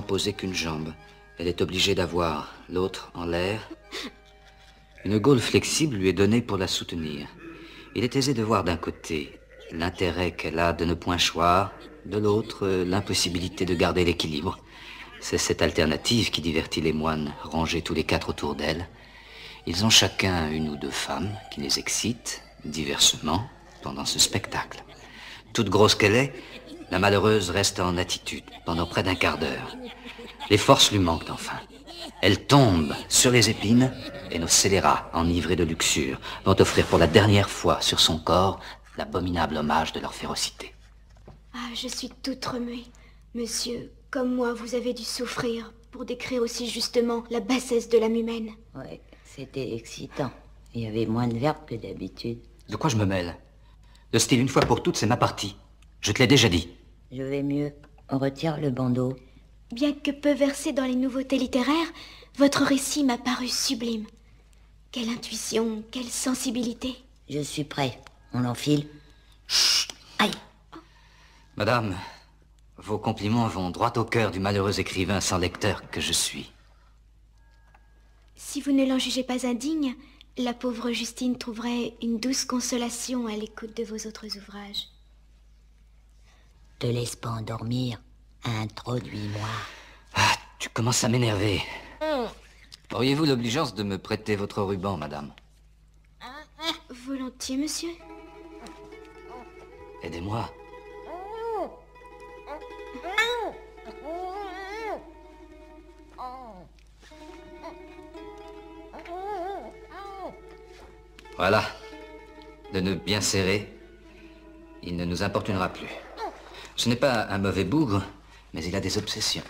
seulement poser qu'une jambe. Elle est obligée d'avoir l'autre en l'air. Une gaule flexible lui est donnée pour la soutenir. Il est aisé de voir d'un côté l'intérêt qu'elle a de ne point choir, de l'autre l'impossibilité de garder l'équilibre. C'est cette alternative qui divertit les moines, rangés tous les quatre autour d'elle. Ils ont chacun une ou deux femmes qui les excitent, diversement, pendant ce spectacle. Toute grosse qu'elle est, la malheureuse reste en attitude pendant près d'un quart d'heure. Les forces lui manquent enfin. Elle tombe sur les épines et nos scélérats, enivrés de luxure, vont offrir pour la dernière fois sur son corps l'abominable hommage de leur férocité. Ah, je suis toute remuée. Monsieur, comme moi, vous avez dû souffrir pour décrire aussi justement la bassesse de l'âme humaine. Ouais, c'était excitant. Il y avait moins de verbes que d'habitude. De quoi je me mêle? Le style une fois pour toutes, c'est ma partie. Je te l'ai déjà dit. Je vais mieux. On retire le bandeau. Bien que peu versé dans les nouveautés littéraires, votre récit m'a paru sublime. Quelle intuition, quelle sensibilité. Je suis prêt. On l'enfile Chut Aïe Madame, vos compliments vont droit au cœur du malheureux écrivain sans lecteur que je suis. Si vous ne l'en jugez pas indigne, la pauvre Justine trouverait une douce consolation à l'écoute de vos autres ouvrages. Te laisse pas endormir. Introduis-moi. Ah, tu commences à m'énerver. Auriez-vous l'obligeance de me prêter votre ruban, madame Volontiers, monsieur. Aidez-moi. Voilà. De nœud bien serré, il ne nous importunera plus. Ce n'est pas un mauvais bougre, mais il a des obsessions.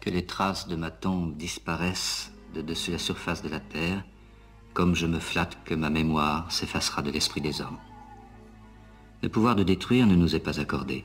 Que les traces de ma tombe disparaissent de dessus la surface de la terre, comme je me flatte que ma mémoire s'effacera de l'esprit des hommes. Le pouvoir de détruire ne nous est pas accordé.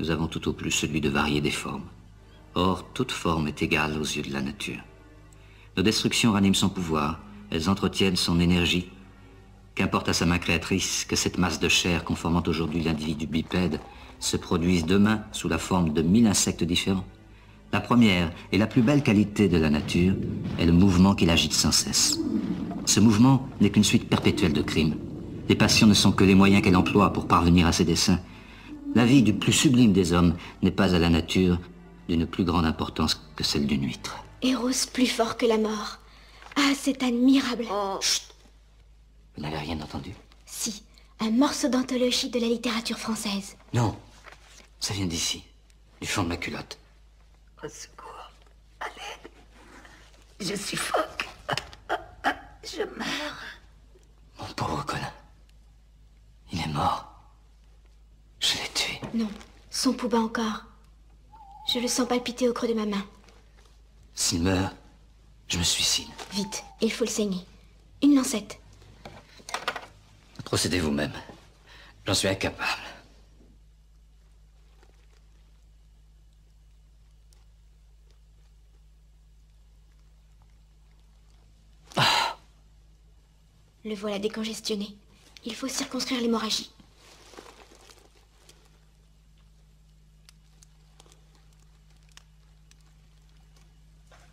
Nous avons tout au plus celui de varier des formes. Or, toute forme est égale aux yeux de la nature. Nos destructions raniment son pouvoir, elles entretiennent son énergie. Qu'importe à sa main créatrice que cette masse de chair conformant aujourd'hui l'individu bipède se produise demain sous la forme de mille insectes différents. La première et la plus belle qualité de la nature est le mouvement qui l'agite sans cesse. Ce mouvement n'est qu'une suite perpétuelle de crimes. Les passions ne sont que les moyens qu'elle emploie pour parvenir à ses desseins. La vie du plus sublime des hommes n'est pas à la nature d'une plus grande importance que celle d'une huître. Héros plus fort que la mort. Ah, c'est admirable. Chut Vous n'avez rien entendu Si, un morceau d'anthologie de la littérature française. Non, ça vient d'ici, du fond de ma culotte. Au secours. À l'aide. Je suffoque. Je meurs. Mon pauvre Colin. Il est mort. Je l'ai tué. Non, son pouba encore. Je le sens palpiter au creux de ma main. S'il meurt, je me suicide. Vite, il faut le saigner. Une lancette. Procédez vous-même. J'en suis incapable. Le voilà décongestionné. Il faut circonscrire l'hémorragie.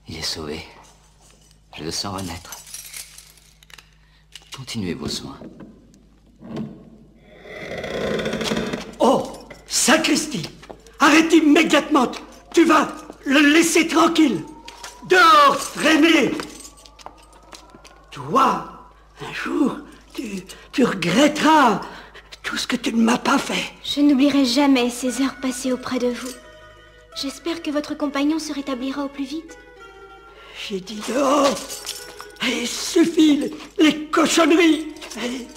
Il est sauvé. Je le sens renaître. Continuez vos soins. Oh, sacristie Arrête immédiatement Tu vas le laisser tranquille Dehors, traîner Toi, un jour, tu, tu regretteras tout ce que tu ne m'as pas fait. Je n'oublierai jamais ces heures passées auprès de vous. J'espère que votre compagnon se rétablira au plus vite. J'ai dit dehors Et suffit les, les cochonneries allez,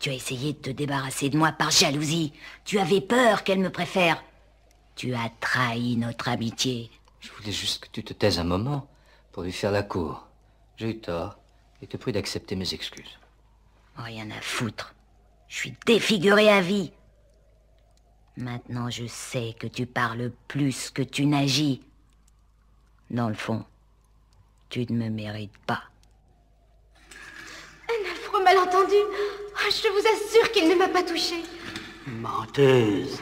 Tu as essayé de te débarrasser de moi par jalousie. Tu avais peur qu'elle me préfère. Tu as trahi notre amitié. Je voulais juste que tu te taises un moment pour lui faire la cour. J'ai eu tort et te prie d'accepter mes excuses. Rien à foutre. Je suis défiguré à vie. Maintenant, je sais que tu parles plus que tu n'agis. Dans le fond, tu ne me mérites pas. entendu. Oh, je vous assure qu'il ne m'a pas touchée. Menteuse.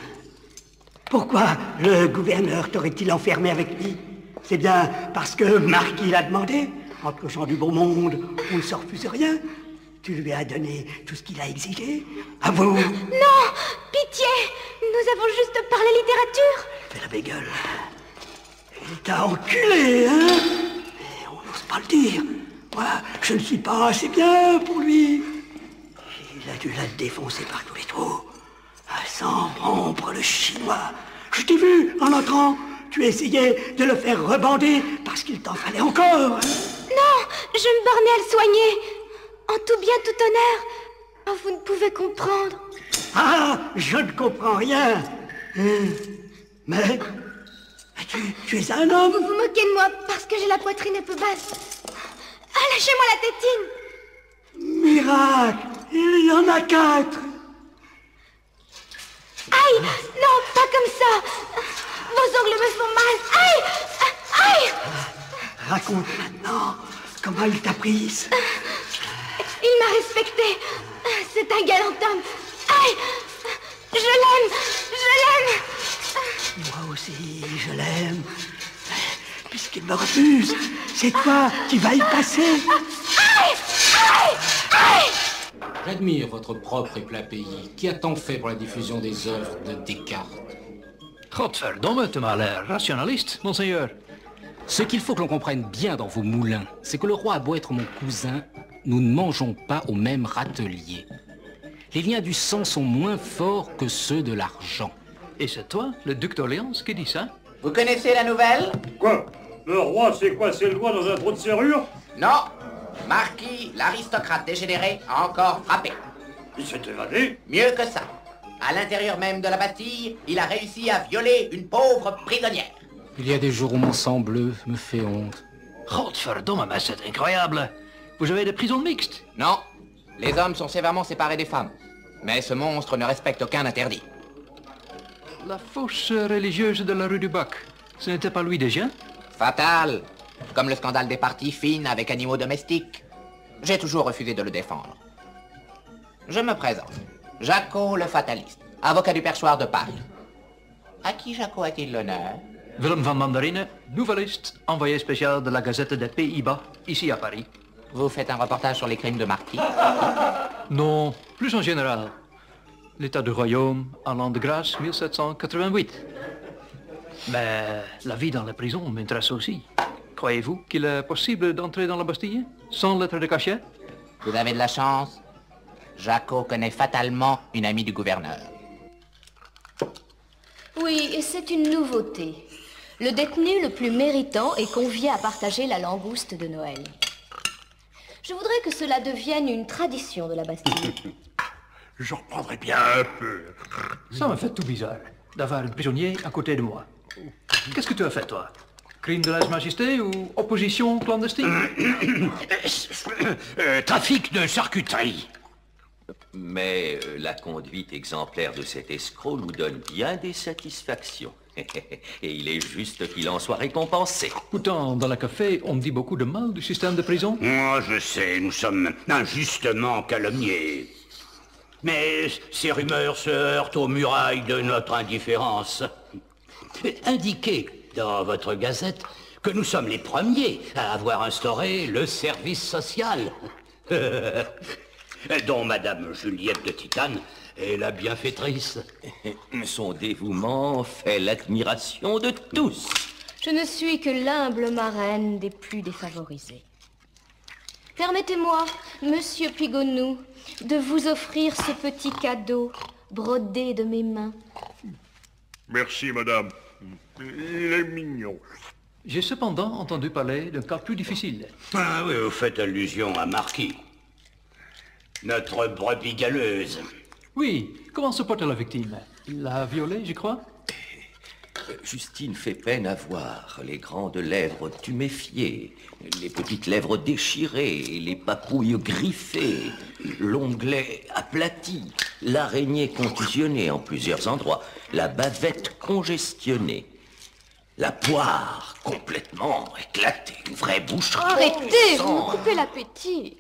Pourquoi le gouverneur t'aurait-il enfermé avec lui? C'est bien parce que Marquis l'a demandé. Entre le champ du beau monde, on ne se refuse rien. Tu lui as donné tout ce qu'il a exigé À vous Non Pitié Nous avons juste parlé littérature Fais la bégueule. Il t'a enculé, hein? Mais on n'ose pas le dire. Moi, je ne suis pas assez bien pour lui. Il a dû la défoncer par tous les trous. Sans rompre le chinois. Je t'ai vu en entrant. Tu essayais de le faire rebander parce qu'il t'en fallait encore. Non Je me bornais à le soigner En tout bien, tout honneur Oh, vous ne pouvez comprendre Ah, je ne comprends rien. Hein, Mais tu, tu es un Vous homme. vous moquez de moi parce que j'ai la poitrine un peu basse. Ah, lâchez-moi la tétine Miracle, il y en a quatre. Aïe Non, pas comme ça Vos ongles me font mal Aïe Aïe Raconte maintenant comment il t'a prise. Il m'a respecté C'est un galant homme Aïe Je l'aime Je l'aime Moi aussi, je l'aime. Puisqu'il me refuse, c'est toi qui vas y passer. J'admire votre propre et plat pays, qui a tant fait pour la diffusion des œuvres de Descartes? Godverdomme, tu m'as l'air rationaliste, monseigneur. Ce qu'il faut que l'on comprenne bien dans vos moulins, c'est que le roi a beau être mon cousin, nous ne mangeons pas au même râtelier. Les liens du sang sont moins forts que ceux de l'argent. Et c'est toi, le duc d'Orléans, qui dit ça? Vous connaissez la nouvelle? Quoi? Le roi s'est coincé le doigt dans un trou de serrure? Non. Marquis, l'aristocrate dégénéré, a encore frappé. Il s'est évadé Mieux que ça. À l'intérieur même de la Bastille, il a réussi à violer une pauvre prisonnière. Il y a des jours où mon sang bleu me fait honte. Godverdomme, mais c'est incroyable. Vous avez des prisons mixtes? Non. Les hommes sont sévèrement séparés des femmes. Mais ce monstre ne respecte aucun interdit. La fausse religieuse de la rue du Bac, ce n'était pas lui déjà Fatal. Comme le scandale des parties fines avec animaux domestiques. J'ai toujours refusé de le défendre. Je me présente. Jaco le fataliste, avocat du perchoir de Paris. À qui Jaco a-t-il l'honneur? Willem van Mandarine, nouvelliste, envoyé spécial de la Gazette des Pays-Bas, ici à Paris. Vous faites un reportage sur les crimes de Marquis Non, plus en général. L'état du royaume, en l'an de grâce 1788. Mais la vie dans la prison m'intéresse aussi. Croyez-vous qu'il est possible d'entrer dans la Bastille sans lettre de cachet? Vous avez de la chance. Jaco connaît fatalement une amie du gouverneur. Oui, et c'est une nouveauté. Le détenu le plus méritant est convié à partager la langouste de Noël. Je voudrais que cela devienne une tradition de la Bastille. J'en reprendrai bien un peu. Ça me fait tout bizarre d'avoir un prisonnier à côté de moi. Qu'est-ce que tu as fait, toi? Crime de lèse-majesté ou opposition clandestine? Euh, trafic de charcuterie. Mais euh, la conduite exemplaire de cet escroc nous donne bien des satisfactions. Et il est juste qu'il en soit récompensé. Pourtant, dans le café, on me dit beaucoup de mal du système de prison. Moi, je sais, nous sommes injustement calomniés. Mais ces rumeurs se heurtent aux murailles de notre indifférence. Indiquez dans votre gazette que nous sommes les premiers à avoir instauré le service social. dont Madame Juliette de Titane est la bienfaitrice. Son dévouement fait l'admiration de tous. Je ne suis que l'humble marraine des plus défavorisés. Permettez-moi, monsieur Pigonou, de vous offrir ce petit cadeau brodé de mes mains. Merci, madame. Il est mignon. J'ai cependant entendu parler d'un cas plus difficile. Ah oui, vous faites allusion à Marquis. Notre brebis galeuse. Oui, comment se porte la victime? Il l'a violée, je crois? Justine fait peine à voir les grandes lèvres tuméfiées, les petites lèvres déchirées, les papouilles griffées, l'onglet aplati, l'araignée contusionnée en plusieurs endroits, la bavette congestionnée, la poire complètement éclatée, une vraie boucherie. Arrêtez, vous me coupez l'appétit.